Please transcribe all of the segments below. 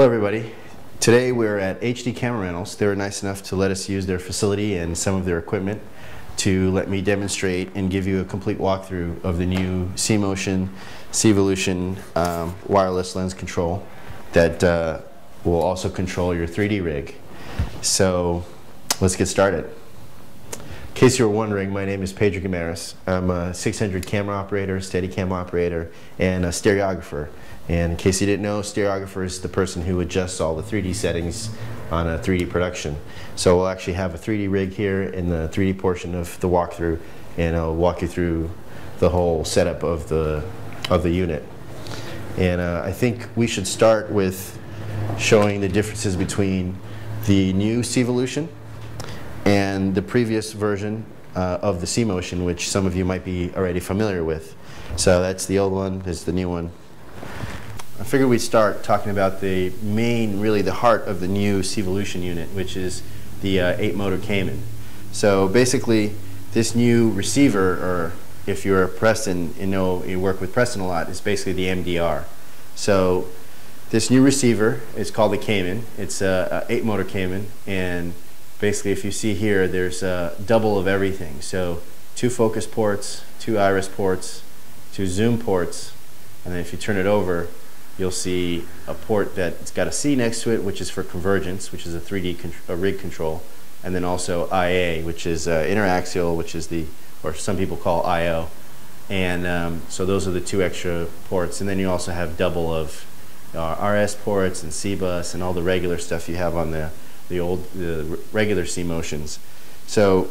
Hello everybody. Today we're at HD Camera Rentals. They were nice enough to let us use their facility and some of their equipment to let me demonstrate and give you a complete walkthrough of the new C-Motion Cvolution um, wireless lens control that uh, will also control your 3D rig. So let's get started. In case you were wondering, my name is Pedro Guimaraes. I'm a 600 camera operator, steady Steadicam operator, and a stereographer. And in case you didn't know, stereographer is the person who adjusts all the 3D settings on a 3D production. So we'll actually have a 3D rig here in the 3D portion of the walkthrough, and I'll walk you through the whole setup of the, of the unit. And uh, I think we should start with showing the differences between the new Cvolution and the previous version uh, of the C-Motion, which some of you might be already familiar with. So that's the old one, this is the new one. I figured we'd start talking about the main, really the heart of the new Cvolution unit, which is the uh, 8-motor Cayman. So basically, this new receiver, or if you're a Preston, you know you work with Preston a lot, is basically the MDR. So this new receiver is called the Cayman. It's a, a 8-motor Cayman, and basically if you see here, there's a double of everything. So two focus ports, two iris ports, two zoom ports, and then if you turn it over, you'll see a port that's got a C next to it, which is for convergence, which is a 3D a rig control, and then also IA, which is uh, interaxial, which is the, or some people call IO. And um, so those are the two extra ports. And then you also have double of uh, RS ports and C-bus and all the regular stuff you have on the, the old, the regular C-motions. So,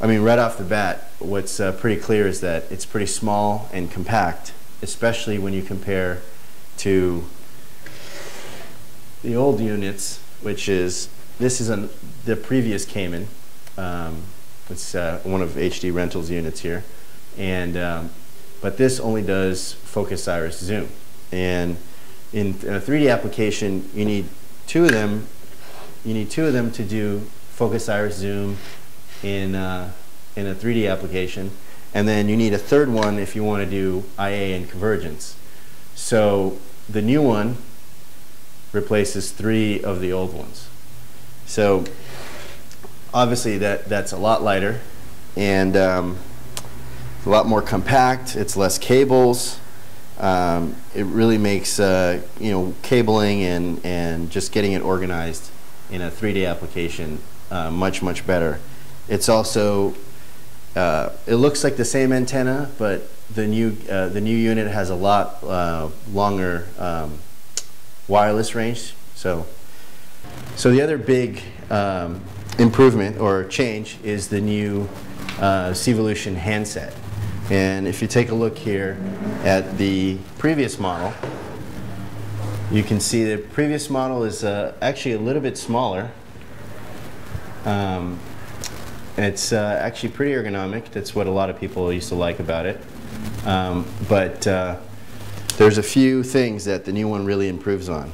I mean, right off the bat, what's uh, pretty clear is that it's pretty small and compact, especially when you compare to the old units, which is this is an, the previous Cayman. Um, it's uh, one of HD Rentals units here, and um, but this only does focus iris zoom. And in, a 3D application, you need two of them. You need two of them to do focus iris zoom in uh, in a 3D application, and then you need a third one if you want to do IA and convergence. So the new one replaces three of the old ones. So obviously that, that's a lot lighter and um, a lot more compact. It's less cables. Um, it really makes uh, you know cabling and, and just getting it organized in a 3D application uh, much much better. It's also uh, it looks like the same antenna, but the new uh, the new unit has a lot uh, longer um, wireless range. So, so the other big um, improvement or change is the new uh, Cvolution handset. And if you take a look here at the previous model, you can see the previous model is uh, actually a little bit smaller. Um, it's uh, actually pretty ergonomic. That's what a lot of people used to like about it. Um, but uh, there's a few things that the new one really improves on.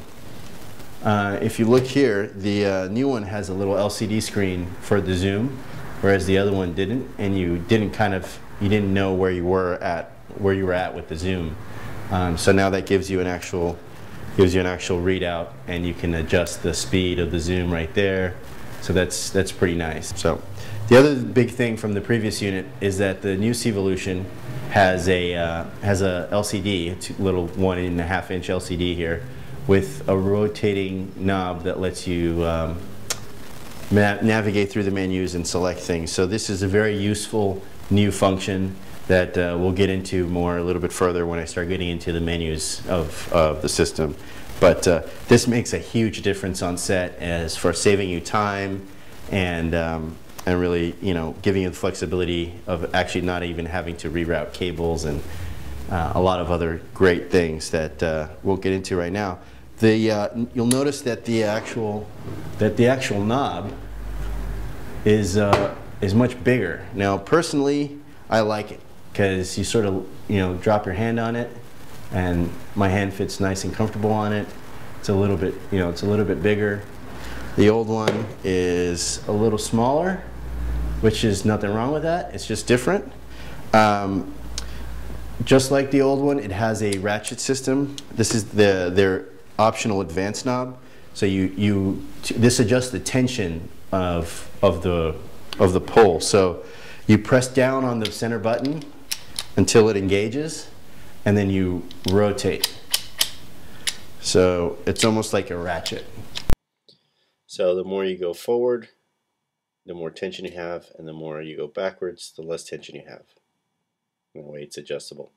Uh, if you look here, the uh, new one has a little LCD screen for the zoom, whereas the other one didn't, and you didn't kind of, you didn't know where you were at, where you were at with the zoom. Um, so now that gives you an actual, gives you an actual readout, and you can adjust the speed of the zoom right there. So that's that's pretty nice. So the other big thing from the previous unit is that the new Cvolution has a uh, has a LCD, a little one and a half inch LCD here, with a rotating knob that lets you um, navigate through the menus and select things. So this is a very useful new function that uh, we'll get into more a little bit further when I start getting into the menus of, of the system. But uh, this makes a huge difference on set as for saving you time and um, and really, you know, giving you the flexibility of actually not even having to reroute cables and uh, a lot of other great things that uh, we'll get into right now. The, uh, you'll notice that the actual that the actual knob is uh, is much bigger. Now, personally, I like it because you sort of you know drop your hand on it, and my hand fits nice and comfortable on it. It's a little bit you know it's a little bit bigger. The old one is a little smaller, which is nothing wrong with that. It's just different. Um, just like the old one, it has a ratchet system. This is the their optional advance knob. So you, you this adjusts the tension of, of, the, of the pull. So you press down on the center button until it engages, and then you rotate. So it's almost like a ratchet. So the more you go forward, the more tension you have, and the more you go backwards, the less tension you have. That way it's adjustable.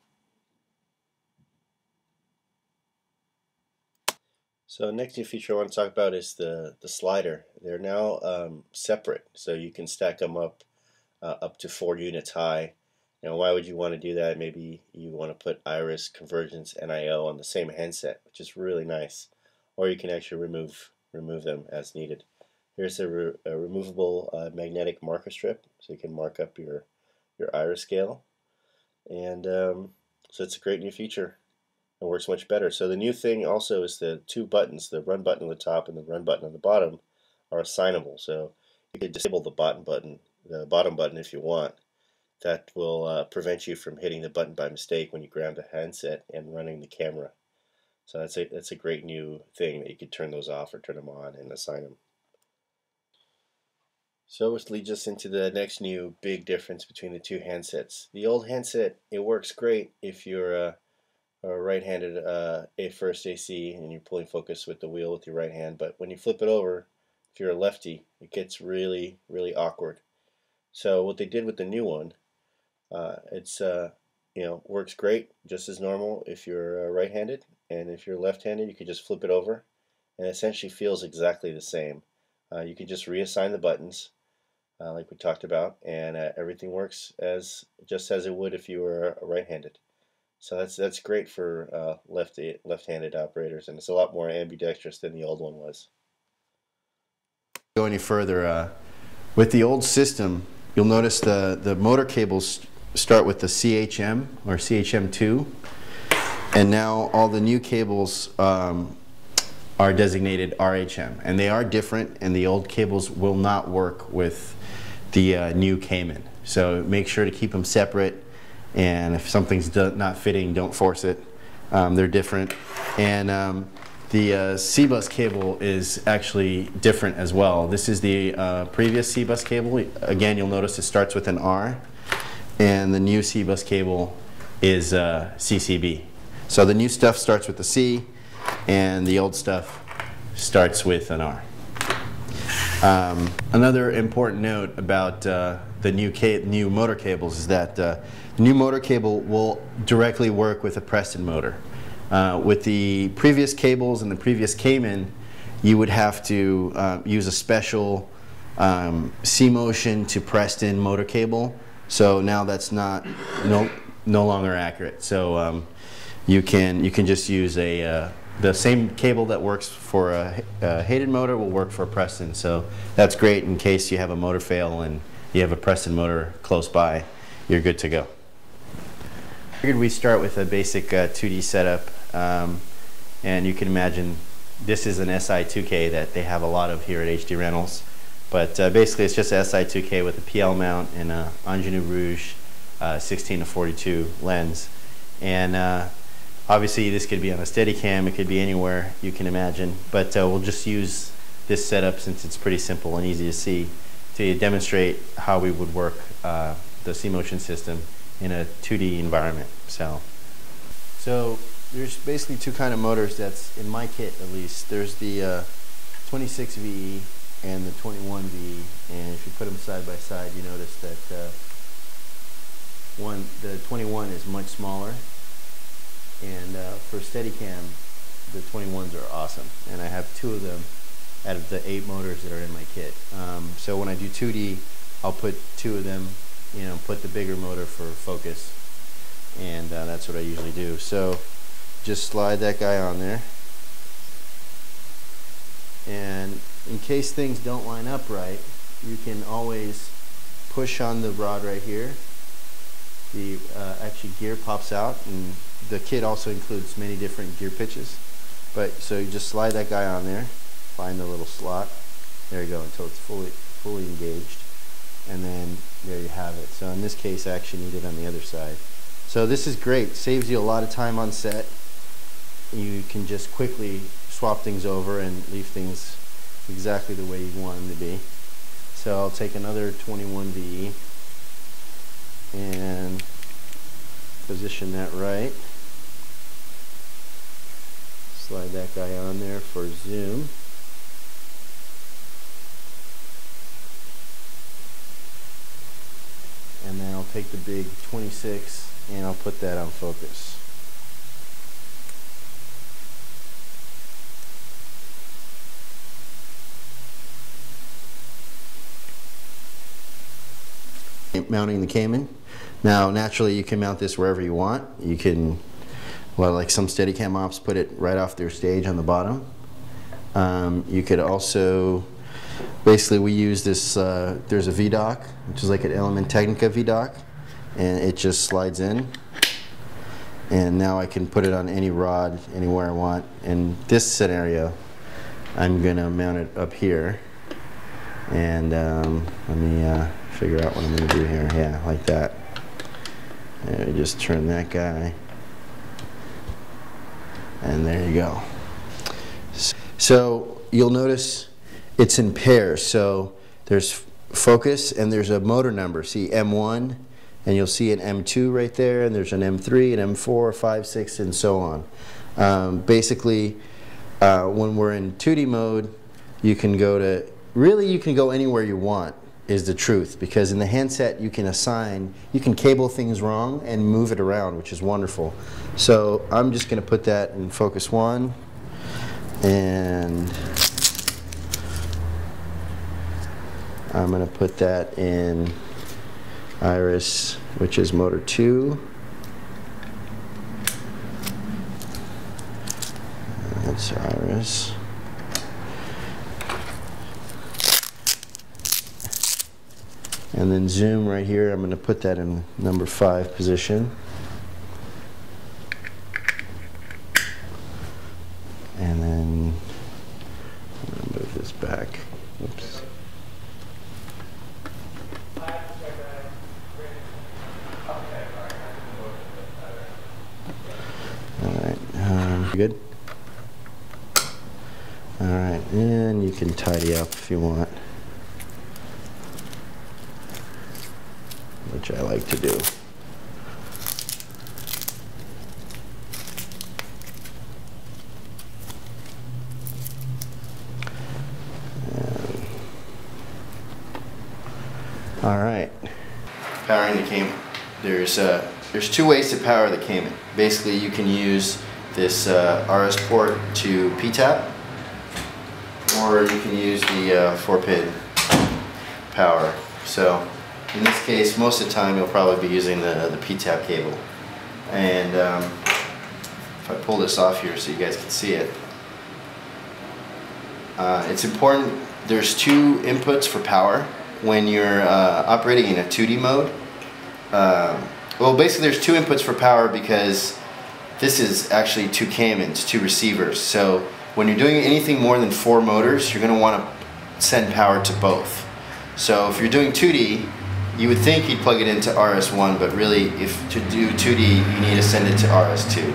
So next new feature I want to talk about is the, the slider. They're now um, separate, so you can stack them up uh, up to four units high. Now why would you want to do that? Maybe you want to put Iris, Convergence, and NIO on the same handset, which is really nice. Or you can actually remove remove them as needed. Here's a, re a removable uh, magnetic marker strip, so you can mark up your, your iris scale. And um, so it's a great new feature. It works much better. So the new thing also is the two buttons, the run button on the top and the run button on the bottom, are assignable. So you can disable the bottom button, the bottom button if you want. That will uh, prevent you from hitting the button by mistake when you grab the handset and running the camera. So that's a that's a great new thing that you could turn those off or turn them on and assign them. So which leads us into the next new big difference between the two handsets. The old handset, it works great if you're a, a right-handed uh, a first AC and you're pulling focus with the wheel with your right hand, but when you flip it over, if you're a lefty, it gets really, really awkward. So what they did with the new one, uh, it's uh, you know works great just as normal if you're uh, right-handed, and if you're left-handed, you can just flip it over, and it essentially feels exactly the same. Uh, you can just reassign the buttons uh, like we talked about, and uh, everything works as just as it would if you were right-handed. So that's that's great for uh, left left-handed operators, and it's a lot more ambidextrous than the old one was. Go any further uh, with the old system, you'll notice the the motor cables start with the CHM or CHM2, and now all the new cables. Um, are designated RHM and they are different and the old cables will not work with the uh, new Cayman. So make sure to keep them separate and if something's not fitting, don't force it. Um, they're different. And um, the uh, C-bus cable is actually different as well. This is the uh, previous C-bus cable. Again, you'll notice it starts with an R. And the new C-bus cable is uh, CCB. So the new stuff starts with the C, and the old stuff starts with an R. Um, another important note about uh, the new, new motor cables is that uh, new motor cable will directly work with a Preston motor. Uh, with the previous cables and the previous Cayman, you would have to uh, use a special um, C-motion to Preston motor cable. So now that's not no no longer accurate. So um, you can you can just use a uh, the same cable that works for a, a Heden motor will work for a Preston. So that's great in case you have a motor fail and you have a Preston motor close by, you're good to go. I figured we start with a basic uh, 2D setup. Um, and you can imagine this is an SI2K that they have a lot of here at HD Rentals. But uh, basically it's just a SI2K with a PL mount and a Angenieux Rouge uh, 16 to 42 lens. And uh, Obviously this could be on a Steadicam, it could be anywhere you can imagine, but uh, we'll just use this setup since it's pretty simple and easy to see to demonstrate how we would work uh, the C-Motion system in a 2D environment. So, so there's basically two kind of motors that's in my kit at least. There's the uh, 26VE and the 21VE and if you put them side by side you notice that uh, one the 21 is much smaller and uh, for Steadicam, the 21s are awesome. And I have two of them out of the eight motors that are in my kit. Um, so when I do 2D, I'll put two of them, you know, put the bigger motor for focus. And uh, that's what I usually do. So just slide that guy on there. And in case things don't line up right, you can always push on the rod right here. The uh, actually gear pops out and the kit also includes many different gear pitches. But so you just slide that guy on there, find the little slot. There you go until it's fully fully engaged. And then there you have it. So in this case I actually need it on the other side. So this is great. Saves you a lot of time on set. You can just quickly swap things over and leave things exactly the way you want them to be. So I'll take another 21V and position that right. Slide that guy on there for zoom. And then I'll take the big 26 and I'll put that on focus. mounting the Cayman. Now, naturally, you can mount this wherever you want. You can, well, like some Steadicam ops, put it right off their stage on the bottom. Um, you could also, basically, we use this, uh, there's a V-dock, which is like an Element Technica V-dock, and it just slides in. And now I can put it on any rod, anywhere I want. In this scenario, I'm gonna mount it up here. And um, let me, uh, figure out what I'm going to do here. Yeah, like that. And just turn that guy. And there you go. So you'll notice it's in pairs. So there's focus and there's a motor number. See M1 and you'll see an M2 right there and there's an M3 and M4, 5, 6 and so on. Um, basically uh, when we're in 2D mode you can go to, really you can go anywhere you want is the truth because in the handset you can assign, you can cable things wrong and move it around, which is wonderful. So I'm just going to put that in focus one and I'm going to put that in iris, which is motor two. That's iris. And then zoom right here, I'm going to put that in number five position. And then move this back. Oops. All right, um, good? All right, and you can tidy up if you want. which I like to do. all right, powering the Cayman. There's uh, there's power the Cayman. Basically, you can use this uh, RS port to PTAP, or you can use the uh, 4-pin power. So in this case, most of the time you'll probably be using the, the PTAP cable. And um, if I pull this off here so you guys can see it, uh, it's important, there's two inputs for power when you're uh, operating in a 2D mode. Uh, well, basically there's two inputs for power because this is actually two Caymans, two receivers. So when you're doing anything more than four motors, you're going to want to send power to both. So if you're doing 2D, you would think you'd plug it into RS1, but really, if to do 2D, you need to send it to RS2.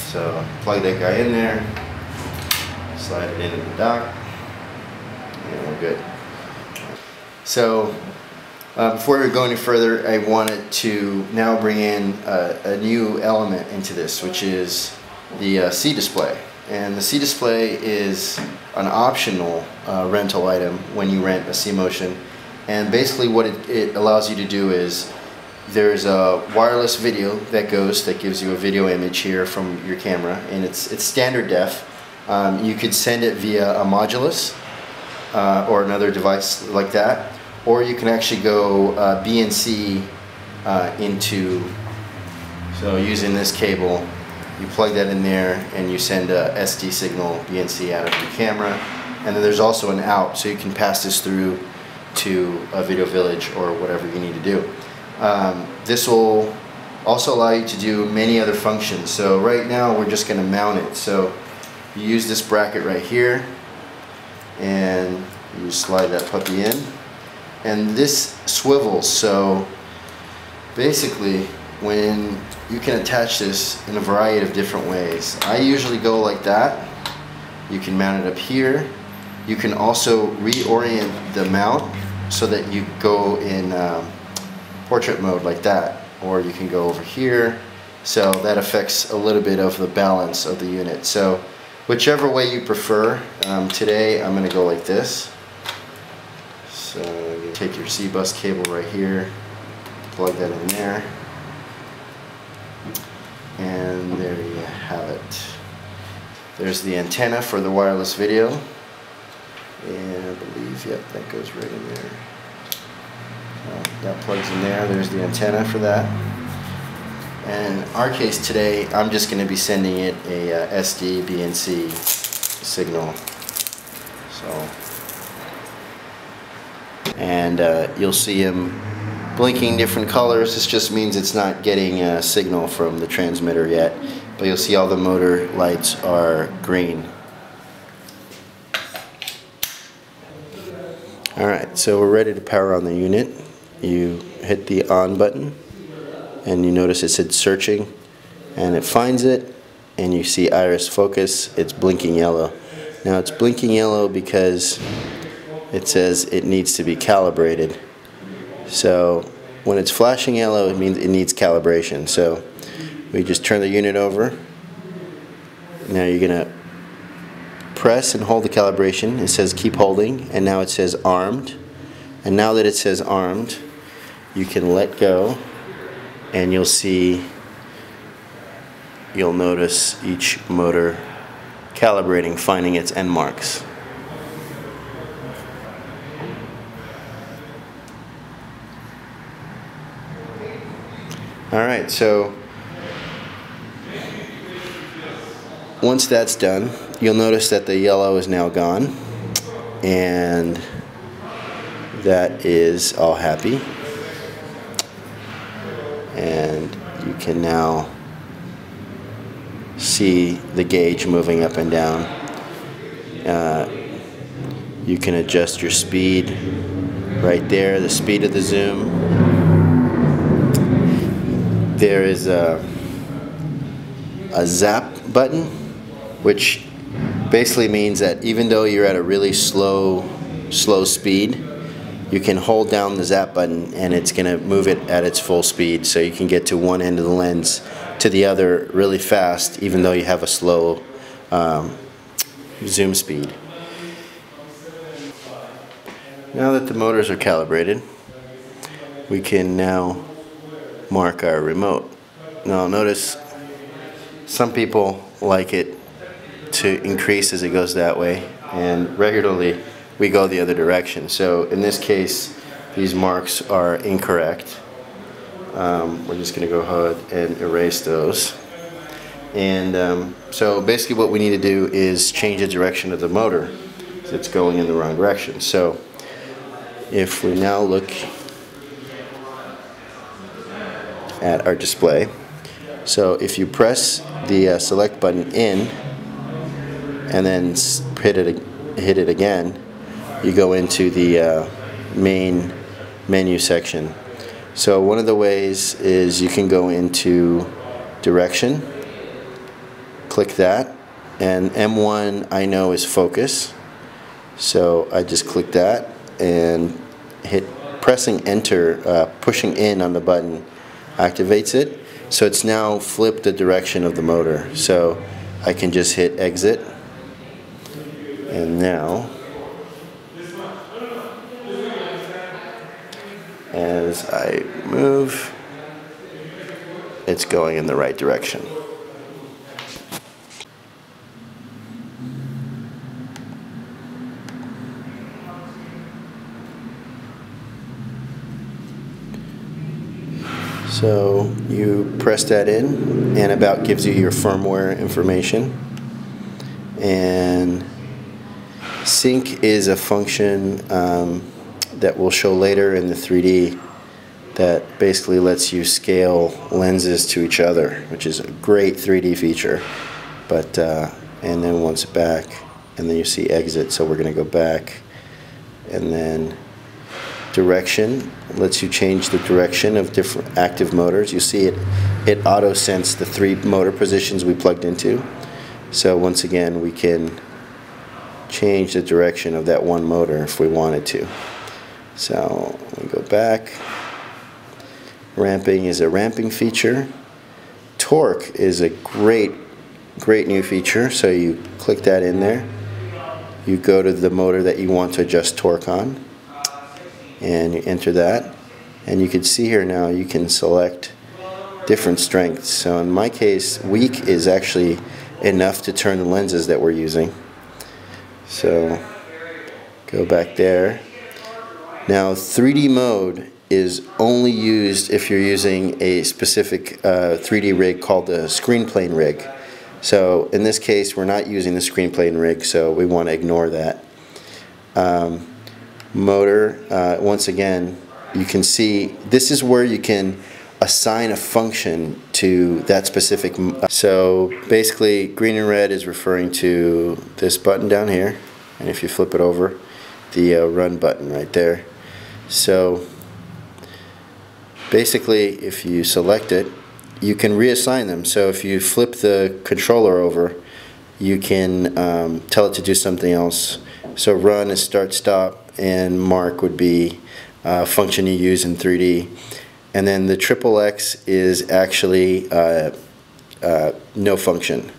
So plug that guy in there, slide it into the dock, and we're good. So uh, before we go any further, I wanted to now bring in a, a new element into this, which is the uh, C display. And the C display is an optional uh, rental item when you rent a C Motion. And basically what it, it allows you to do is there's a wireless video that goes that gives you a video image here from your camera and it's it's standard def. Um, you could send it via a modulus uh, or another device like that or you can actually go uh, BNC uh, into so using this cable you plug that in there and you send a SD signal BNC out of your camera and then there's also an out so you can pass this through to a video village or whatever you need to do. Um, this will also allow you to do many other functions. So right now we're just going to mount it. So you use this bracket right here and you slide that puppy in. And this swivels so basically when you can attach this in a variety of different ways. I usually go like that You can mount it up here. You can also reorient the mount so that you go in um, portrait mode like that. Or you can go over here. So that affects a little bit of the balance of the unit. So whichever way you prefer. Um, today I'm going to go like this. So you take your C-bus cable right here, plug that in there, and there you have it. There's the antenna for the wireless video, and I believe, yep, that goes right in there. Uh, that plugs in there, there's the antenna for that. And in our case today, I'm just going to be sending it a uh, SD BNC signal. So and uh, you'll see him blinking different colors. This just means it's not getting a signal from the transmitter yet, but you'll see all the motor lights are green. Alright, so we're ready to power on the unit. You hit the on button and you notice it said searching and it finds it and you see iris focus, it's blinking yellow. Now it's blinking yellow because it says it needs to be calibrated. So when it's flashing yellow, it means it needs calibration. So we just turn the unit over. Now you're going to press and hold the calibration. It says keep holding, and now it says armed. And now that it says armed, you can let go, and you'll see, you'll notice each motor calibrating, finding its end marks. All right, so once that's done, you'll notice that the yellow is now gone and that is all happy. And you can now see the gauge moving up and down. Uh, you can adjust your speed right there, the speed of the zoom there is a, a zap button, which basically means that even though you're at a really slow, slow speed, you can hold down the zap button and it's going to move it at its full speed so you can get to one end of the lens to the other really fast even though you have a slow um, zoom speed. Now that the motors are calibrated, we can now mark our remote. Now notice some people like it to increase as it goes that way and regularly we go the other direction. So in this case these marks are incorrect. Um, we're just going to go ahead and erase those. And um, so basically what we need to do is change the direction of the motor. It's going in the wrong direction. So if we now look at our display. So if you press the uh, select button in and then hit it, hit it again, you go into the uh, main menu section. So one of the ways is you can go into direction, click that, and M1 I know is focus. So I just click that and hit pressing enter, uh, pushing in on the button activates it. So it's now flipped the direction of the motor. So I can just hit exit. And now, as I move, it's going in the right direction. So you press that in and about gives you your firmware information. And sync is a function um, that we'll show later in the 3D that basically lets you scale lenses to each other, which is a great 3D feature. But uh, and then once back, and then you see exit. So we're going to go back, and then direction lets you change the direction of different active motors you see it it auto sense the three motor positions we plugged into so once again we can change the direction of that one motor if we wanted to. So we go back. Ramping is a ramping feature. Torque is a great, great new feature. So you click that in there. You go to the motor that you want to adjust torque on and you enter that. And you can see here now you can select different strengths. So in my case, weak is actually enough to turn the lenses that we're using. So go back there. Now 3D mode is only used if you're using a specific uh, 3D rig called the screen plane rig. So in this case we're not using the screen plane rig so we want to ignore that. Um, motor, uh, once again you can see this is where you can assign a function to that specific. So basically, green and red is referring to this button down here, and if you flip it over, the uh, run button right there. So basically, if you select it, you can reassign them. So if you flip the controller over, you can um, tell it to do something else. So run is start, stop, and mark would be a function you use in 3D. And then the triple X is actually uh, uh, no function.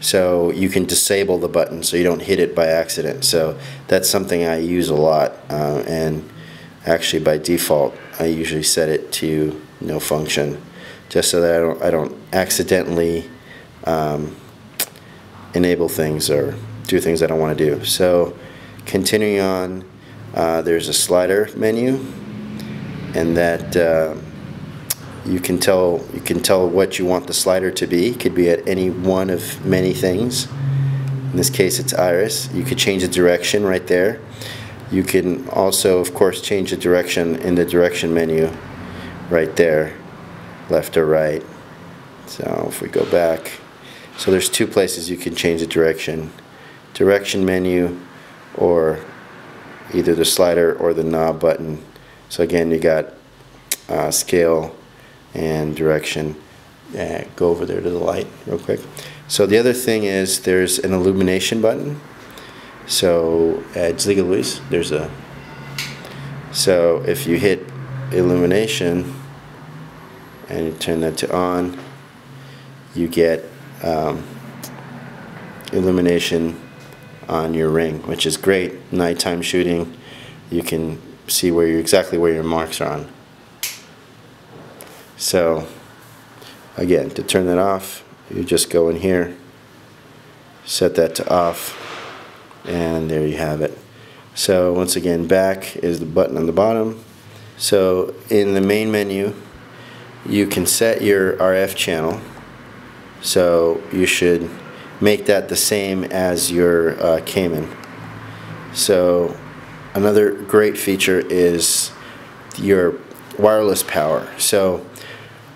So you can disable the button so you don't hit it by accident. So that's something I use a lot. Uh, and actually by default, I usually set it to no function just so that I don't, I don't accidentally um, enable things or do things I don't want to do. So continuing on, uh, there's a slider menu and that uh, you can tell you can tell what you want the slider to be. It could be at any one of many things. In this case, it's iris. You could change the direction right there. You can also, of course, change the direction in the direction menu right there, left or right. So if we go back, so there's two places you can change the direction. Direction menu or either the slider or the knob button. So again, you got uh, scale, and direction. Uh, go over there to the light real quick. So the other thing is there's an illumination button. So at Ziga Luis, there's a, so if you hit illumination and you turn that to on, you get um, illumination on your ring, which is great. Nighttime shooting, you can see where you exactly where your marks are on. So again, to turn that off, you just go in here, set that to off, and there you have it. So once again, back is the button on the bottom. So in the main menu, you can set your RF channel. So you should make that the same as your uh, Cayman. So another great feature is your wireless power. So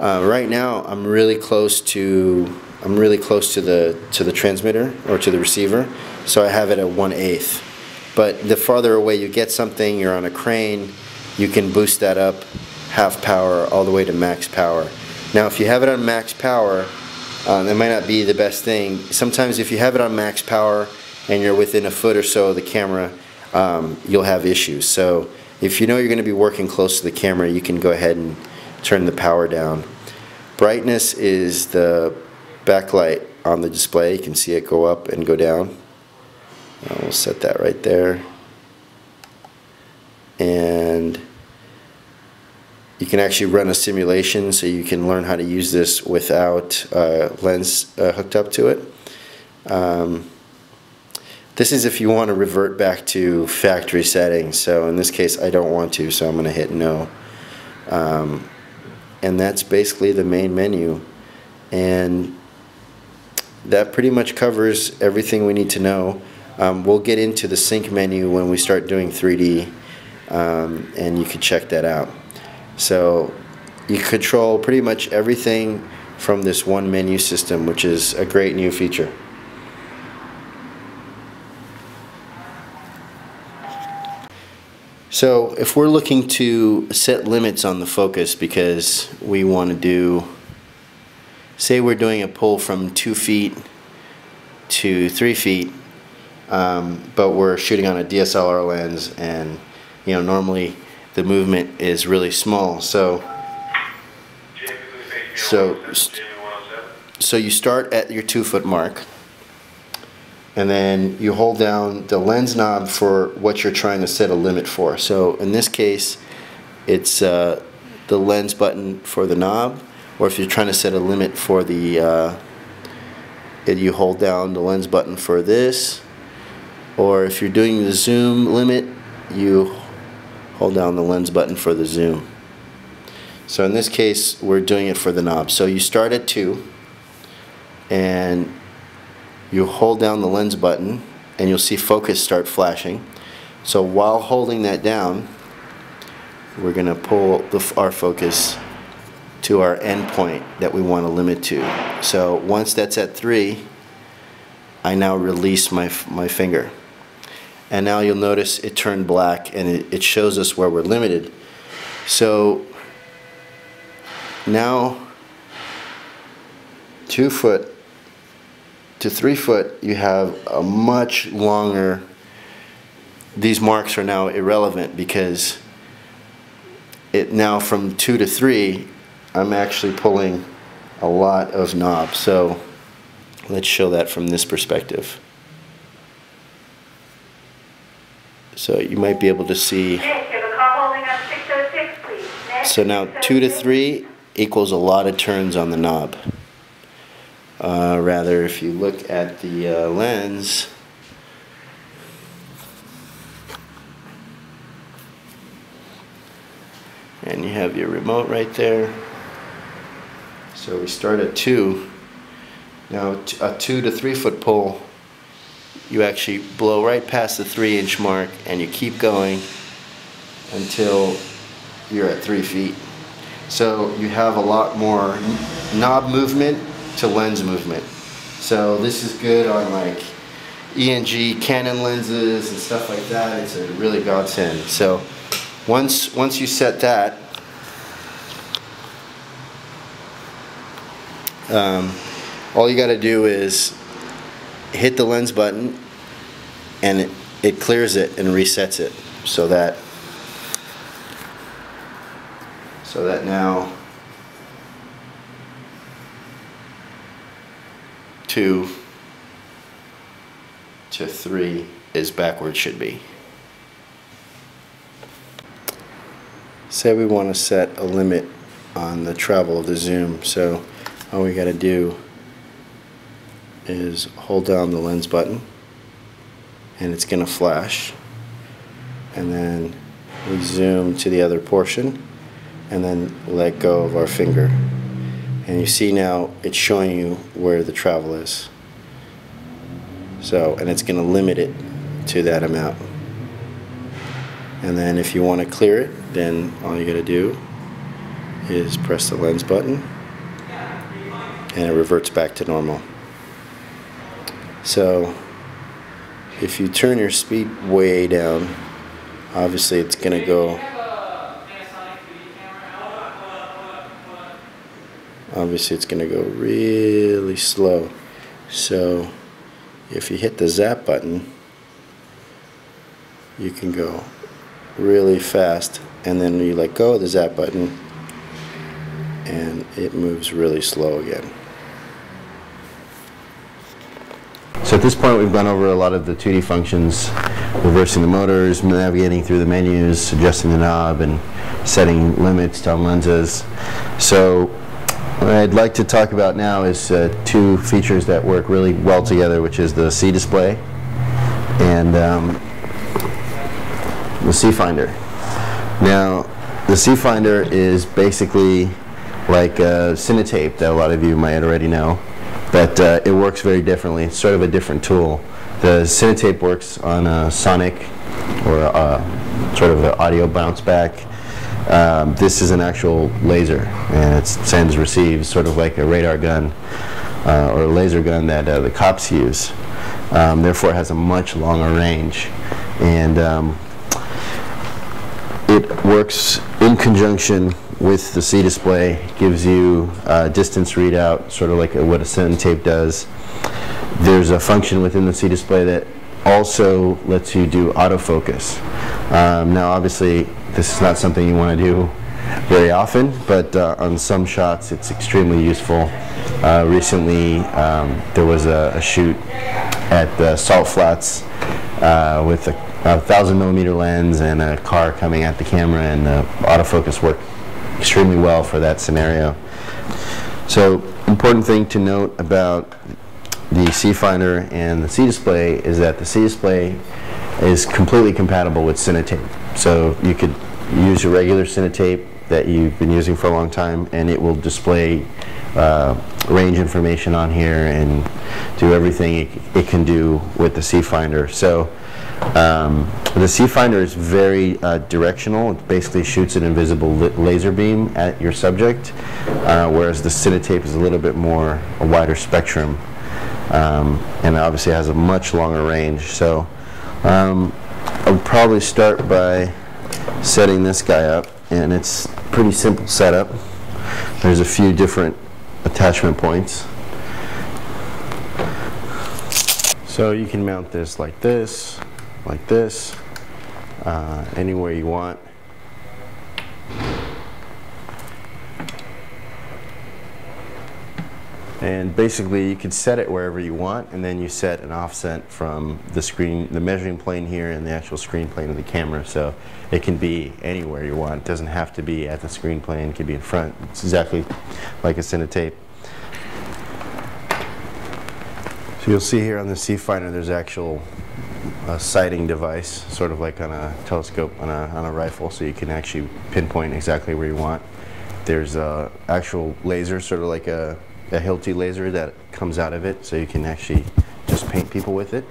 uh, right now, I'm really close to I'm really close to the to the transmitter or to the receiver, so I have it at one eighth. But the farther away you get something, you're on a crane, you can boost that up half power all the way to max power. Now, if you have it on max power, uh, that might not be the best thing. Sometimes, if you have it on max power and you're within a foot or so of the camera, um, you'll have issues. So, if you know you're going to be working close to the camera, you can go ahead and turn the power down. Brightness is the backlight on the display. You can see it go up and go down. Uh, we'll set that right there. And you can actually run a simulation so you can learn how to use this without a uh, lens uh, hooked up to it. Um, this is if you want to revert back to factory settings. So in this case, I don't want to, so I'm going to hit no. Um, and that's basically the main menu. And that pretty much covers everything we need to know. Um, we'll get into the sync menu when we start doing 3D, um, and you can check that out. So you control pretty much everything from this one menu system, which is a great new feature. So if we're looking to set limits on the focus because we want to do, say we're doing a pull from two feet to three feet, um, but we're shooting on a DSLR lens and you know normally the movement is really small. So so so you start at your two foot mark and then you hold down the lens knob for what you're trying to set a limit for. So in this case it's uh, the lens button for the knob or if you're trying to set a limit for the uh, you hold down the lens button for this or if you're doing the zoom limit you hold down the lens button for the zoom so in this case we're doing it for the knob so you start at 2 and you hold down the lens button and you'll see focus start flashing so while holding that down we're going to pull the, our focus to our endpoint that we want to limit to. So once that's at 3, I now release my, my finger. And now you'll notice it turned black and it, it shows us where we're limited. So now 2 foot to 3 foot you have a much longer these marks are now irrelevant because it now from 2 to 3 I'm actually pulling a lot of knobs. So let's show that from this perspective. So you might be able to see. So now 2 to 3 equals a lot of turns on the knob. Uh, rather, if you look at the uh, lens, and you have your remote right there. So we start at two. Now a two to three foot pull, you actually blow right past the three inch mark and you keep going until you're at three feet. So you have a lot more knob movement to lens movement. So this is good on like ENG Canon lenses and stuff like that. It's a really godsend. So once once you set that, um, all you got to do is hit the lens button and it, it clears it and resets it so that so that now two to three is back where it should be. Say we want to set a limit on the travel of the zoom so all we got to do is hold down the lens button and it's going to flash. And then we zoom to the other portion and then let go of our finger. And you see now it's showing you where the travel is. So and it's going to limit it to that amount. And then if you want to clear it then all you got to do is press the lens button and it reverts back to normal. So if you turn your speed way down, obviously it's going to go obviously it's going to go really slow. So if you hit the zap button, you can go really fast and then you let go of the zap button and it moves really slow again. So at this point we've gone over a lot of the 2D functions, reversing the motors, navigating through the menus, adjusting the knob, and setting limits on lenses. So what I'd like to talk about now is uh, two features that work really well together, which is the C display and um, the C finder. Now the C finder is basically like a Cinetape that a lot of you might already know but uh, it works very differently. It's sort of a different tool. The Cinetape works on a sonic or a, sort of an audio bounce back. Um, this is an actual laser and it sends receives sort of like a radar gun uh, or a laser gun that uh, the cops use. Um, therefore it has a much longer range and um, it works in conjunction with the C display gives you a distance readout, sort of like what a Cinetape does. There's a function within the C display that also lets you do autofocus. Um, now, obviously, this is not something you want to do very often, but uh, on some shots it's extremely useful. Uh, recently, um, there was a, a, shoot at the Salt Flats uh, with a, a, thousand millimeter lens and a car coming at the camera, and the autofocus worked extremely well for that scenario. So, important thing to note about the C-Finder and the C-Display is that the C-Display is completely compatible with Cinetape. So you could use your regular Cinetape that you've been using for a long time and it will display uh, range information on here and do everything it, it can do with the C-Finder. So um, the C-Finder is very uh, directional. It basically shoots an invisible laser beam at your subject, uh, whereas the Cinetape is a little bit more a wider spectrum um, and obviously has a much longer range. So um, I would probably start by setting this guy up and it's pretty simple setup. There's a few different attachment points. So you can mount this like this, like this, uh, anywhere you want. And basically you can set it wherever you want and then you set an offset from the screen, the measuring plane here and the actual screen plane of the camera. So it can be anywhere you want. It doesn't have to be at the screen plane, it can be in front. It's exactly like a Cinetape. So you'll see here on the C-Finder there's actual a sighting device, sort of like on a telescope on a, on a rifle, so you can actually pinpoint exactly where you want. There's a actual laser, sort of like a a Hilti laser that comes out of it, so you can actually just paint people with it.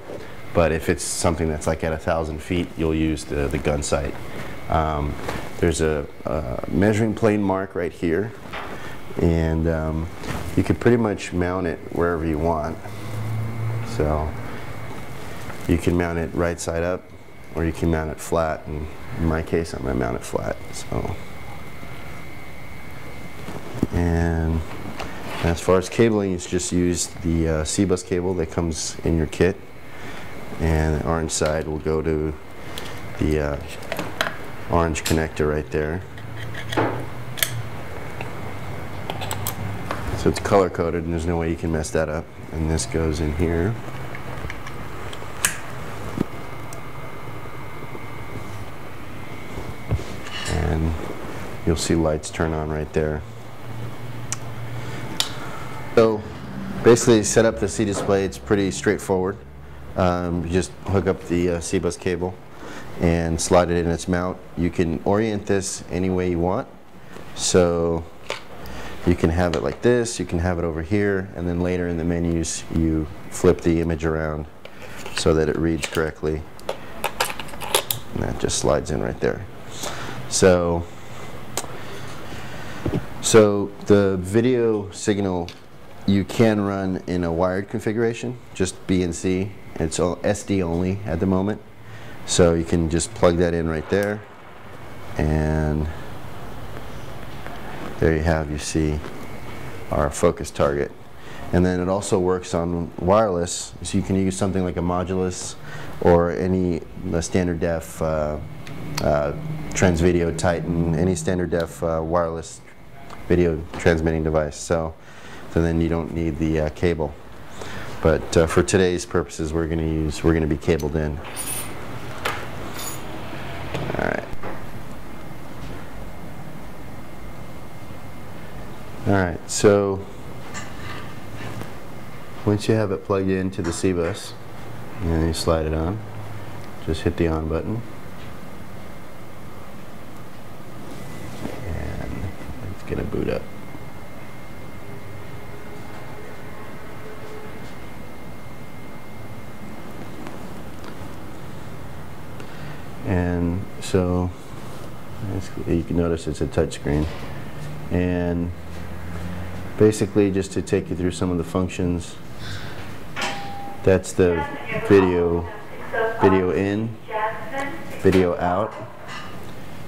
But if it's something that's like at a thousand feet, you'll use the, the gun sight. Um, there's a, a, measuring plane mark right here, and um, you can pretty much mount it wherever you want. So you can mount it right side up, or you can mount it flat. And in my case, I'm gonna mount it flat. So, and as far as cabling, you just use the uh, C-bus cable that comes in your kit. And the orange side will go to the uh, orange connector right there. So it's color coded and there's no way you can mess that up. And this goes in here. And you'll see lights turn on right there. So basically set up the C-display, it's pretty straightforward. Um, you just hook up the uh, C-bus cable and slide it in its mount. You can orient this any way you want. So you can have it like this, you can have it over here, and then later in the menus you flip the image around so that it reads correctly. And that just slides in right there. So, so the video signal you can run in a wired configuration, just BNC. It's all SD only at the moment. So you can just plug that in right there. And there you have, you see our focus target. And then it also works on wireless, so you can use something like a Modulus or any standard def uh, uh, Transvideo Titan, any standard def uh, wireless video transmitting device. So so then you don't need the uh, cable. But uh, for today's purposes, we're going to use, we're going to be cabled in. All right. All right, so once you have it plugged into the C-bus, and you slide it on, just hit the on button. And it's going to boot up. and so you can notice it's a touchscreen and basically just to take you through some of the functions that's the video video in video out.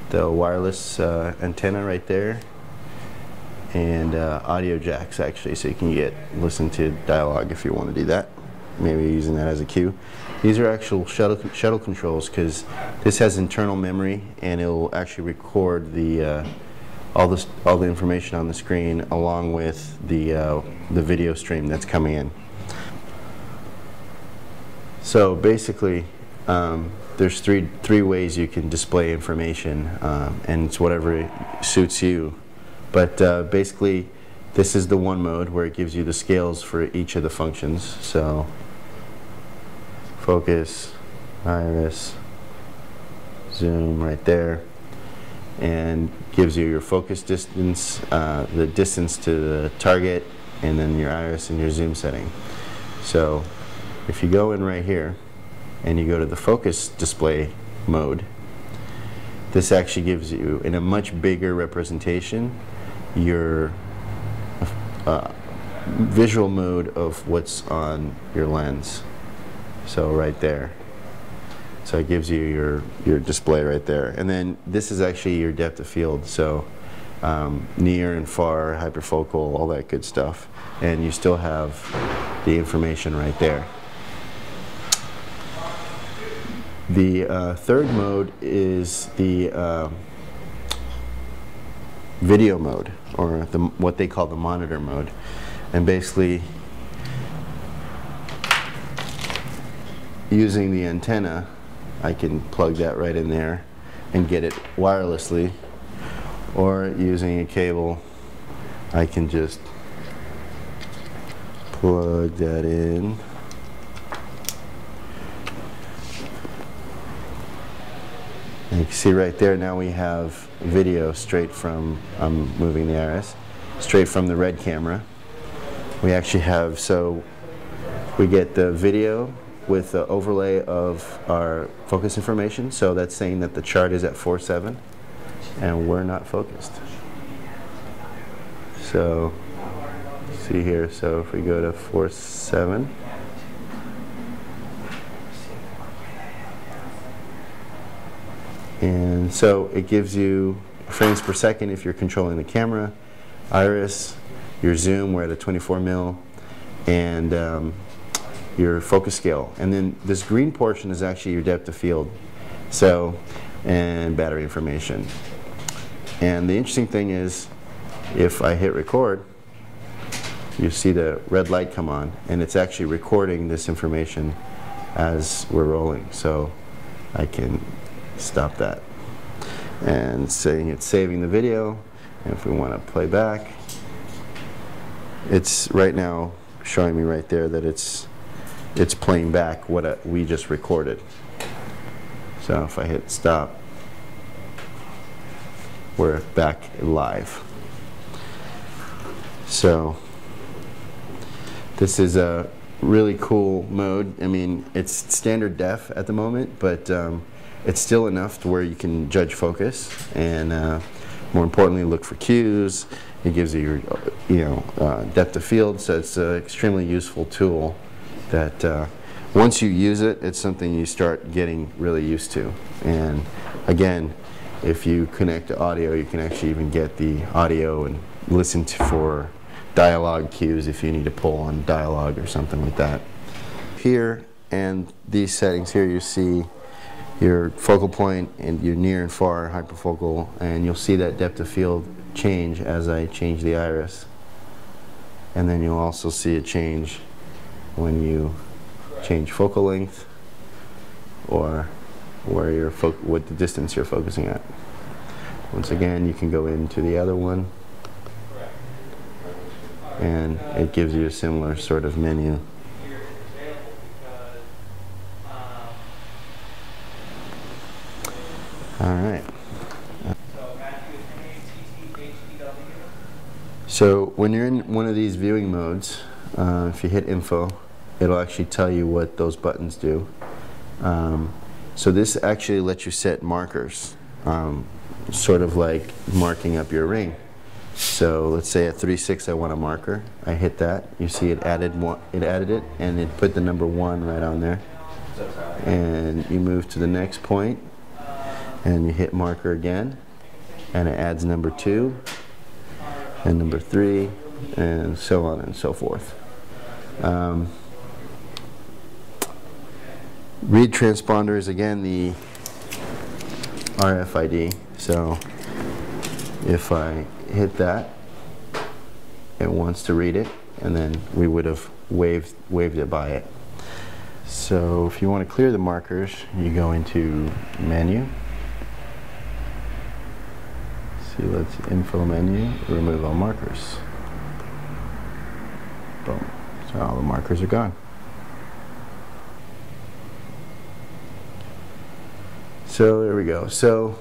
The wireless uh, antenna right there and uh, audio jacks actually so you can get listen to dialogue if you want to do that maybe using that as a cue. These are actual shuttle, shuttle controls because this has internal memory and it will actually record the uh, all this all the information on the screen along with the uh, the video stream that's coming in. So basically, um, there's three three ways you can display information, um, and it's whatever suits you. But uh, basically, this is the one mode where it gives you the scales for each of the functions. So focus, iris, zoom right there, and gives you your focus distance, uh, the distance to the target, and then your iris and your zoom setting. So if you go in right here and you go to the focus display mode, this actually gives you, in a much bigger representation, your uh, visual mode of what's on your lens. So right there. So it gives you your, your display right there. And then this is actually your depth of field. So um, near and far, hyperfocal, all that good stuff. And you still have the information right there. The uh, third mode is the uh, video mode, or the, what they call the monitor mode. And basically, using the antenna, I can plug that right in there and get it wirelessly. Or using a cable, I can just plug that in. And you can see right there now we have video straight from, I'm moving the iris, straight from the red camera. We actually have, so we get the video with the overlay of our focus information. So that's saying that the chart is at 4.7 and we're not focused. So see here, so if we go to 4.7, and so it gives you frames per second if you're controlling the camera, iris, your zoom, we're at a 24 mil, and um, your focus scale. And then this green portion is actually your depth of field. So, and battery information. And the interesting thing is, if I hit record, you see the red light come on, and it's actually recording this information as we're rolling. So I can stop that. And saying it's saving the video, and if we want to play back, it's right now showing me right there that it's it's playing back what uh, we just recorded. So if I hit stop, we're back live. So this is a really cool mode. I mean, it's standard def at the moment, but um, it's still enough to where you can judge focus and uh, more importantly, look for cues. It gives you your, you know, uh, depth of field, so it's an extremely useful tool that uh, once you use it, it's something you start getting really used to. And again, if you connect to audio, you can actually even get the audio and listen to for dialogue cues if you need to pull on dialogue or something like that. Here and these settings here, you see your focal point and your near and far hyperfocal, and you'll see that depth of field change as I change the iris. And then you'll also see a change when you change focal length or where you're what the distance you're focusing at. Once again, you can go into the other one and it gives you a similar sort of menu. All right. So when you're in one of these viewing modes, uh, if you hit info, it'll actually tell you what those buttons do. Um, so this actually lets you set markers, um, sort of like marking up your ring. So let's say at 3.6 I want a marker. I hit that. You see it added it added it and it put the number one right on there. And you move to the next point and you hit marker again and it adds number two and number three and so on and so forth. Um, Read transponder is again the RFID. So if I hit that, it wants to read it, and then we would have waved, waved it by it. So if you want to clear the markers, you go into menu. See, let's info menu, remove all markers. Boom. So all the markers are gone. So there we go. So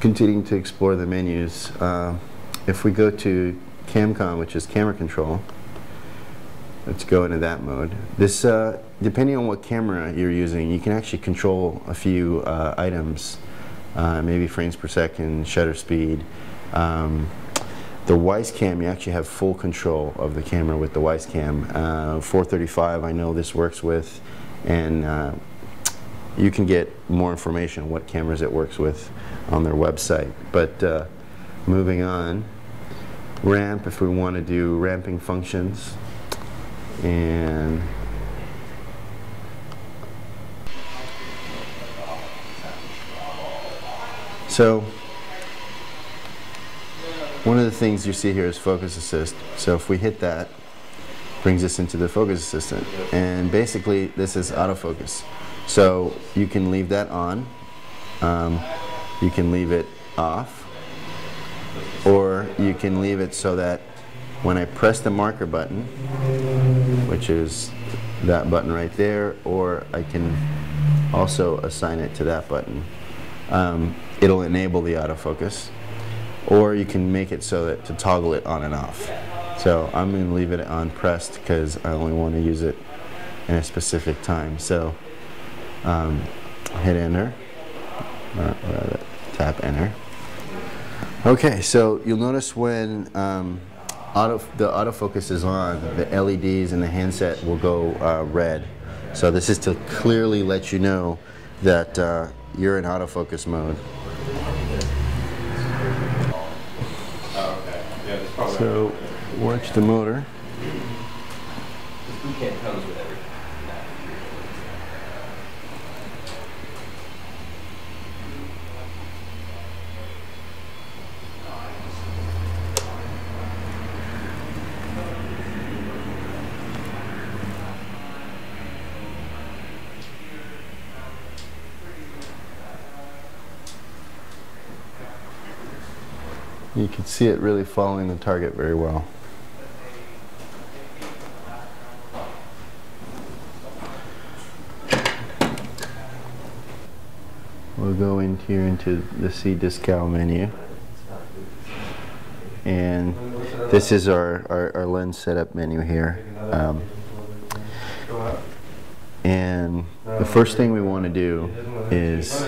continuing to explore the menus. Uh, if we go to CamCon, which is camera control, let's go into that mode. This, uh, depending on what camera you're using, you can actually control a few uh, items, uh, maybe frames per second, shutter speed. Um, the Weisscam, you actually have full control of the camera with the Weisscam. Uh, 435, I know this works with, and uh, you can get more information on what cameras it works with on their website. But uh, moving on, ramp if we want to do ramping functions. And so one of the things you see here is focus assist. So if we hit that, brings us into the focus assistant. And basically this is autofocus. So you can leave that on, um, you can leave it off, or you can leave it so that when I press the marker button, which is that button right there, or I can also assign it to that button. Um, it'll enable the autofocus, or you can make it so that to toggle it on and off. So I'm going to leave it on pressed because I only want to use it in a specific time. So um, hit enter, or rather tap enter. Okay, so you'll notice when um, auto, the autofocus is on, the LEDs in the handset will go uh, red. So this is to clearly let you know that uh, you're in autofocus mode. So watch the motor. You can see it really following the target very well. We'll go in here into the See Discal menu. And this is our, our, our lens setup menu here. Um, and the first thing we want to do is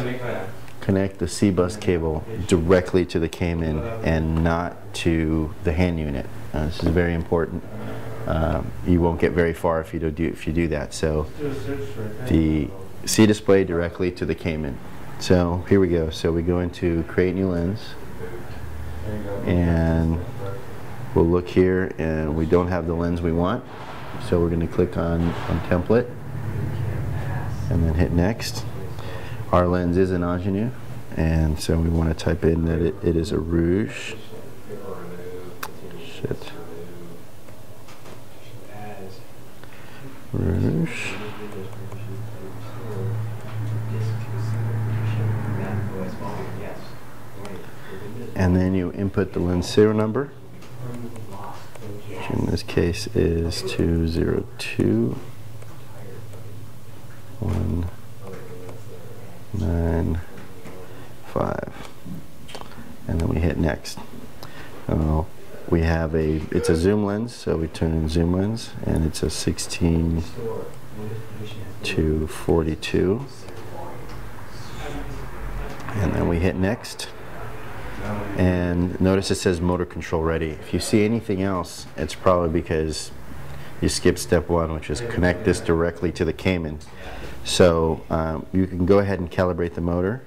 connect the C-bus cable directly to the camin and not to the hand unit. Uh, this is very important. Um, you won't get very far if you do if you do that. So the C display directly to the camin. So here we go. So we go into create new lens and we'll look here and we don't have the lens we want. So we're going to click on, on template and then hit next. Our lens is an Angenieux, and so we want to type in that it, it is a rouge. Shit. Rouge. And then you input the lens serial number, which in this case is 202 1 nine, five. And then we hit next. Uh, we have a, it's a zoom lens, so we turn in zoom lens, and it's a 16 to 42. And then we hit next. And notice it says motor control ready. If you see anything else, it's probably because you skipped step one, which is connect this directly to the camin. So um, you can go ahead and calibrate the motor.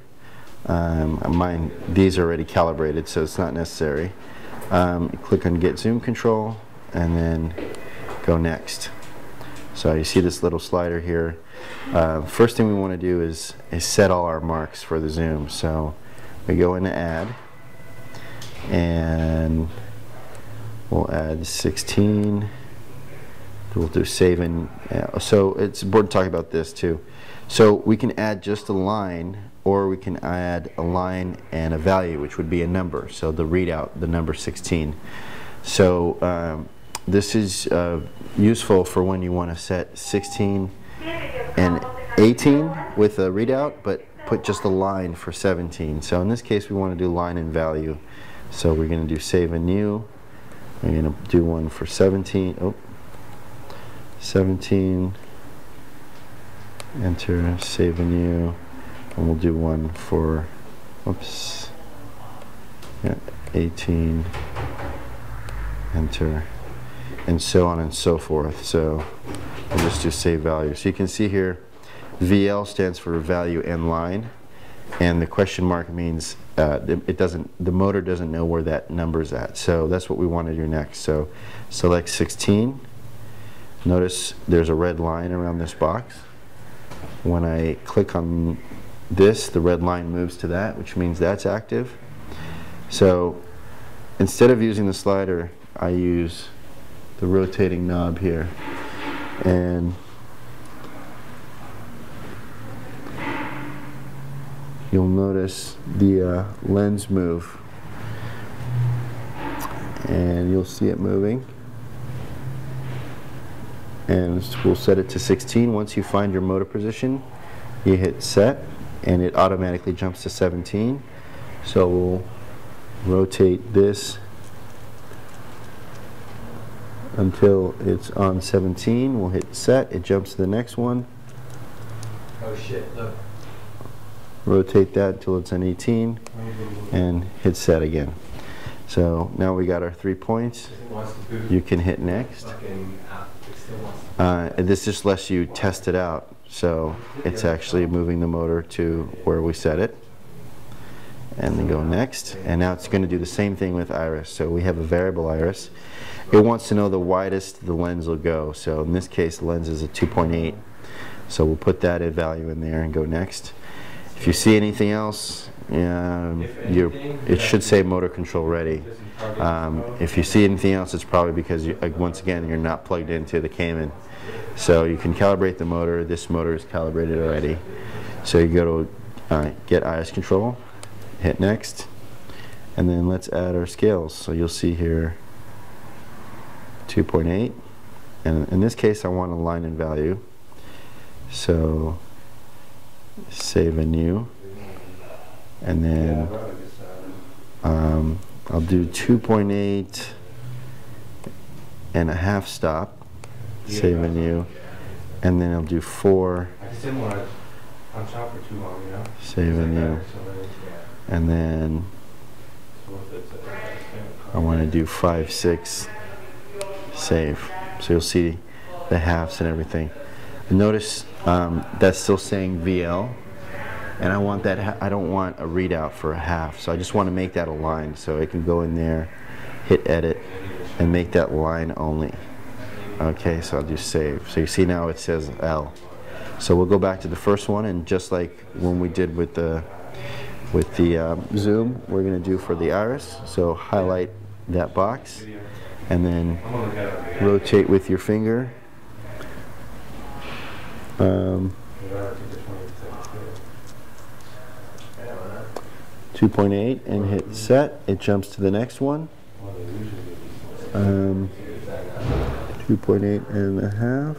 Um, mine, these are already calibrated, so it's not necessary. Um, click on Get Zoom Control, and then go Next. So you see this little slider here. Uh, first thing we want to do is, is set all our marks for the zoom. So we go into add and we'll add 16. We'll do save and uh, so it's important to talk about this too. So we can add just a line or we can add a line and a value which would be a number. So the readout, the number 16. So um, this is uh, useful for when you want to set 16 and 18 with a readout, but put just a line for 17. So in this case, we want to do line and value. So we're going to do save and new. We're going to do one for 17. Oh, 17. Enter, save and new. And we'll do one for, oops, yeah, 18. Enter and so on and so forth. So I'll just do save value. So you can see here, VL stands for value and line, and the question mark means uh, it doesn't, the motor doesn't know where that number is at. So that's what we want to do next. So select 16. Notice there's a red line around this box. When I click on this, the red line moves to that, which means that's active. So instead of using the slider, I use the rotating knob here. And you'll notice the uh, lens move. And you'll see it moving. And we'll set it to 16. Once you find your motor position, you hit set and it automatically jumps to 17. So we'll rotate this until it's on 17. We'll hit set. It jumps to the next one. Oh shit, look. Rotate that until it's on 18 and hit set again. So now we got our three points. You can hit next. Uh, this just lets you test it out. So it's actually moving the motor to where we set it. And then go next. And now it's going to do the same thing with iris. So we have a variable iris. It wants to know the widest the lens will go. So in this case, the lens is a 2.8. So we'll put that value in there and go next. If you see anything else, um, it should say motor control ready. Um, if you see anything else, it's probably because, you, once again, you're not plugged into the camin. So you can calibrate the motor. This motor is calibrated already. So you go to uh, get IS control, hit next, and then let's add our scales. So you'll see here 2.8 and in this case I want a line in value so save a new and then um, I'll do 2.8 and a half stop save new and then I'll do 4 save new and then I want to do 5 6 save. So you'll see the halves and everything. Notice um, that's still saying VL, and I want that. I don't want a readout for a half, so I just want to make that a line. So I can go in there, hit edit, and make that line only. Okay, so I'll just save. So you see now it says L. So we'll go back to the first one, and just like when we did with the with the um, zoom, we're going to do for the iris. So highlight that box and then rotate with your finger. Um, 2.8 and hit set. It jumps to the next one. Um, 2.8 and a half.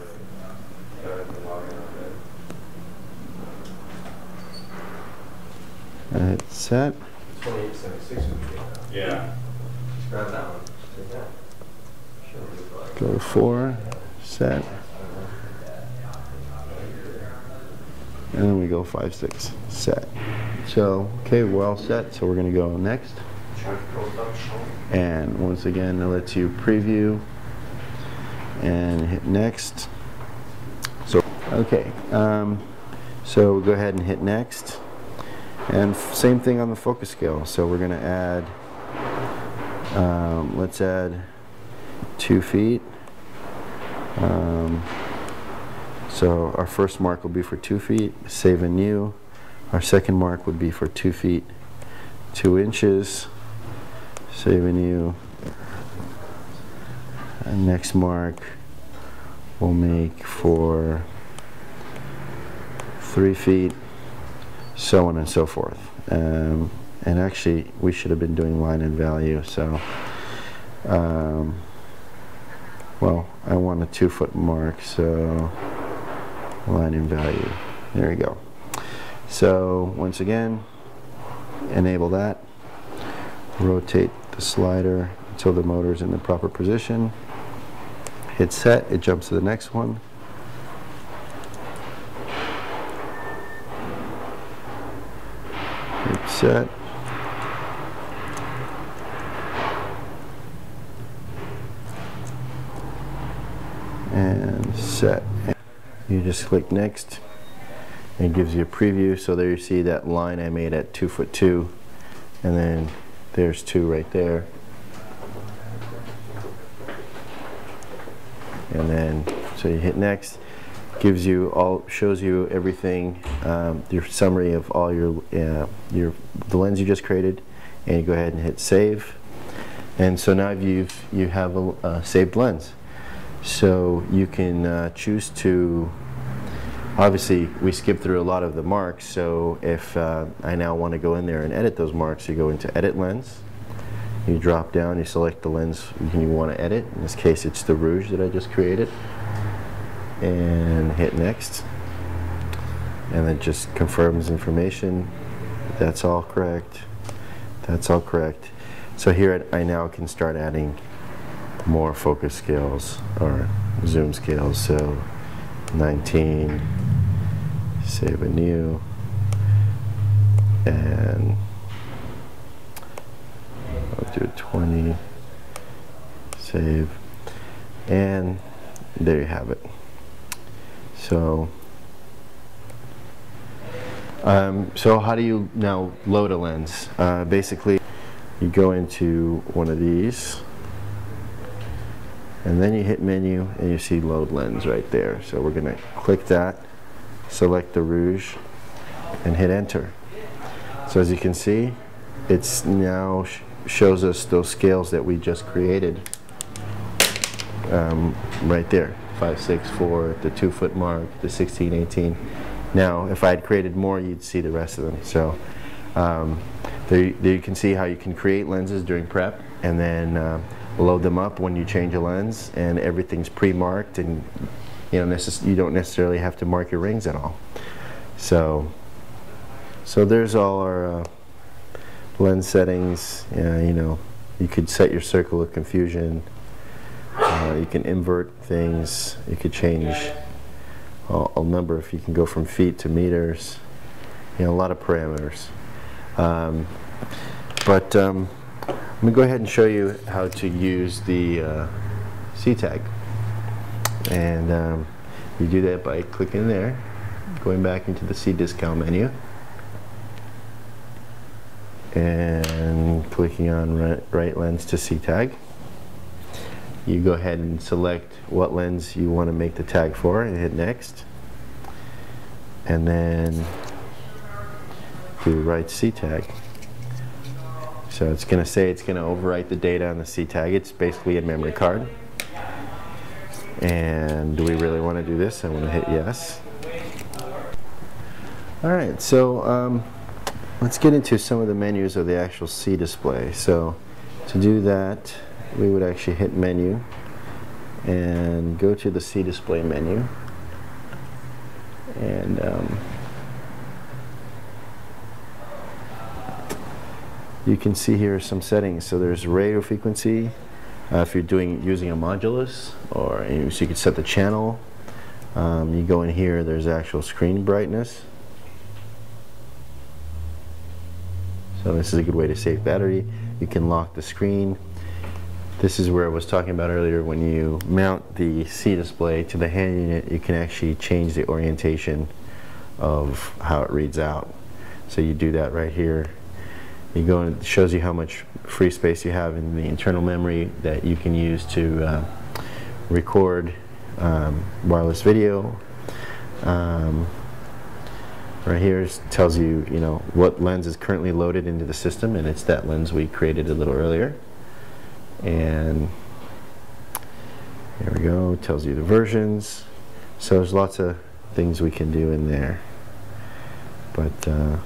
And hit set. Yeah. Just Grab that one. Go to four, set. And then we go five, six, set. So, okay, we're all set. So we're gonna go next. And once again, it lets you preview and hit next. So, okay, um, so we'll go ahead and hit next. And same thing on the focus scale. So we're gonna add, um, let's add two feet. Um, So our first mark will be for two feet, save and new. Our second mark would be for two feet, two inches, save and new. Next mark we'll make for three feet, so on and so forth. Um, and actually, we should have been doing line and value, so, um, well, I want a two foot mark, so line and value. There you go. So, once again, enable that, rotate the slider until the motor is in the proper position, hit set, it jumps to the next one, hit set, and set. You just click next and gives you a preview. So there you see that line I made at two foot two and then there's two right there. And then, so you hit next, gives you all, shows you everything, um, your summary of all your, uh, your, the lens you just created and you go ahead and hit save. And so now you've, you have a, a saved lens. So you can uh, choose to, obviously we skipped through a lot of the marks, so if uh, I now want to go in there and edit those marks, you go into edit lens, you drop down, you select the lens you want to edit, in this case it's the rouge that I just created, and hit next, and it just confirms information, that's all correct, that's all correct. So here I now can start adding more focus scales or zoom scales. So 19, save a new, and I'll do 20, save, and there you have it. So, um, so how do you now load a lens? Uh, basically, you go into one of these, and then you hit menu and you see load lens right there. So we're going to click that, select the rouge, and hit enter. So as you can see, it's now shows us those scales that we just created um, right there. 5, 6, 4, the 2 foot mark, the 16, 18. Now, if I had created more, you'd see the rest of them. So um, there, there you can see how you can create lenses during prep and then uh, load them up when you change a lens and everything's pre-marked and you know you don't necessarily have to mark your rings at all so so there's all our uh, lens settings you know you could set your circle of confusion. Uh, you can invert things. You could change a, number if you can go from feet to meters. You know a lot of parameters. Um, but um, going to go ahead and show you how to use the uh, C-tag. And um, you do that by clicking there, going back into the C discount menu, and clicking on write, lens to C-tag. You go ahead and select what lens you want to make the tag for and hit next. And then do write C-tag. So it's going to say it's going to overwrite the data on the C tag. It's basically a memory card. And do we really want to do this? I want to hit yes. All right, so um, let's get into some of the menus of the actual C display. So to do that, we would actually hit menu and go to the C display menu. And um, you can see here some settings. So there's radio frequency, uh, if you're doing using a modulus, or you, so you can set the channel. Um, you go in here, there's actual screen brightness. So this is a good way to save battery. You can lock the screen. This is where I was talking about earlier when you mount the C display to the hand unit, you can actually change the orientation of how it reads out. So you do that right here you go and it shows you how much free space you have in the internal memory that you can use to uh, record um, wireless video. Um, right here tells you, you know, what lens is currently loaded into the system, and it's that lens we created a little earlier. And there we go, tells you the versions. So there's lots of things we can do in there. But uh,